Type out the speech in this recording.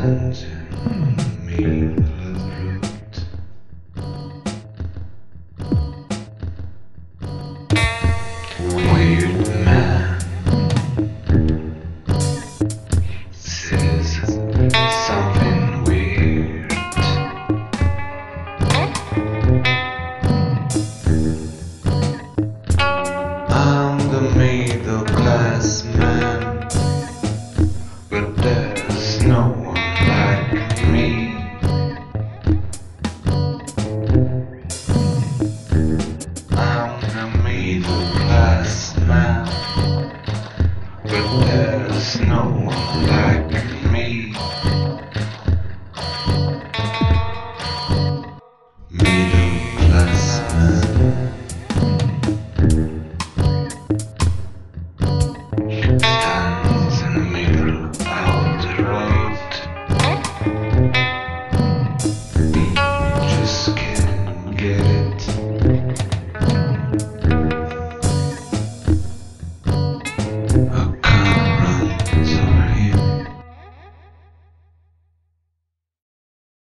that me Weird man says something weird. I'm the middle class man, but there's no